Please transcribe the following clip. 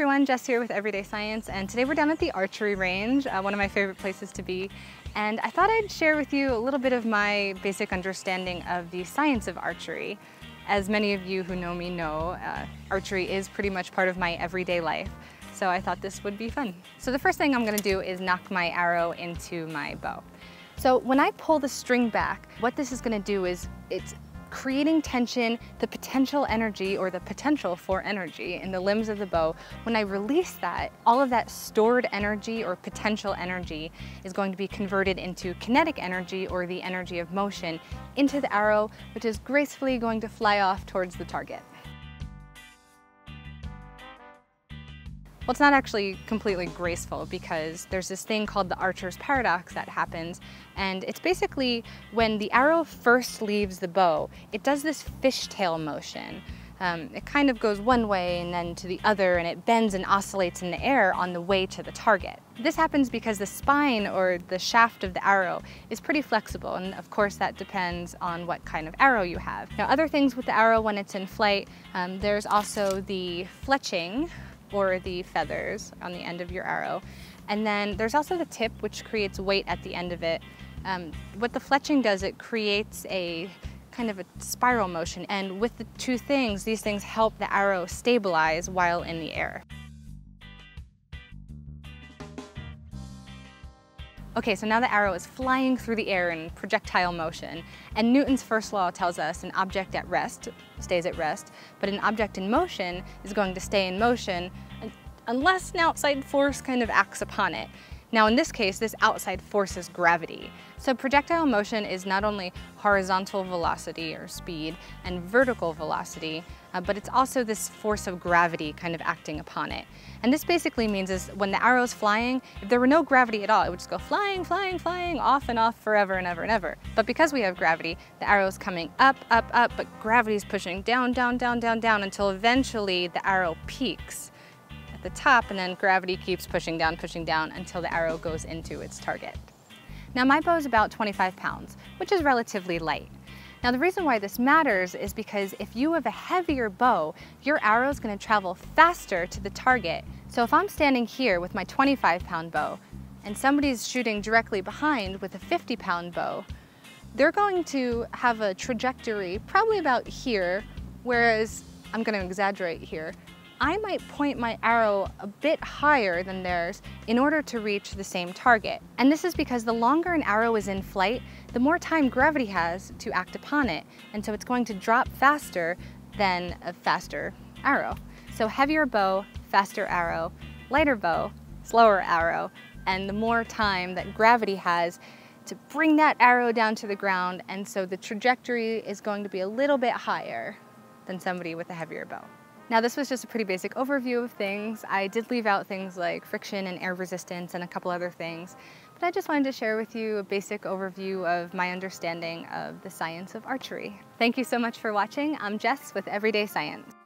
everyone, Jess here with Everyday Science and today we're down at the archery range, uh, one of my favorite places to be. And I thought I'd share with you a little bit of my basic understanding of the science of archery. As many of you who know me know, uh, archery is pretty much part of my everyday life. So I thought this would be fun. So the first thing I'm gonna do is nock my arrow into my bow. So when I pull the string back, what this is gonna do is it's creating tension, the potential energy or the potential for energy in the limbs of the bow, when I release that, all of that stored energy or potential energy is going to be converted into kinetic energy or the energy of motion into the arrow, which is gracefully going to fly off towards the target. Well, it's not actually completely graceful because there's this thing called the archer's paradox that happens. And it's basically when the arrow first leaves the bow, it does this fishtail motion. Um, it kind of goes one way and then to the other and it bends and oscillates in the air on the way to the target. This happens because the spine or the shaft of the arrow is pretty flexible and of course that depends on what kind of arrow you have. Now other things with the arrow when it's in flight, um, there's also the fletching or the feathers on the end of your arrow. And then there's also the tip, which creates weight at the end of it. Um, what the fletching does, it creates a kind of a spiral motion. And with the two things, these things help the arrow stabilize while in the air. Okay, so now the arrow is flying through the air in projectile motion, and Newton's first law tells us an object at rest stays at rest, but an object in motion is going to stay in motion unless an outside force kind of acts upon it. Now in this case, this outside force is gravity. So projectile motion is not only horizontal velocity or speed and vertical velocity, uh, but it's also this force of gravity kind of acting upon it. And this basically means is when the arrow is flying, if there were no gravity at all, it would just go flying, flying, flying, off and off forever and ever and ever. But because we have gravity, the arrow is coming up, up, up, but gravity is pushing down, down, down, down, down until eventually the arrow peaks the top and then gravity keeps pushing down, pushing down until the arrow goes into its target. Now my bow is about 25 pounds, which is relatively light. Now the reason why this matters is because if you have a heavier bow, your arrow is going to travel faster to the target. So if I'm standing here with my 25 pound bow and somebody's shooting directly behind with a 50 pound bow, they're going to have a trajectory probably about here, whereas I'm going to exaggerate here, I might point my arrow a bit higher than theirs in order to reach the same target. And this is because the longer an arrow is in flight, the more time gravity has to act upon it. And so it's going to drop faster than a faster arrow. So heavier bow, faster arrow, lighter bow, slower arrow, and the more time that gravity has to bring that arrow down to the ground. And so the trajectory is going to be a little bit higher than somebody with a heavier bow. Now this was just a pretty basic overview of things. I did leave out things like friction and air resistance and a couple other things, but I just wanted to share with you a basic overview of my understanding of the science of archery. Thank you so much for watching. I'm Jess with Everyday Science.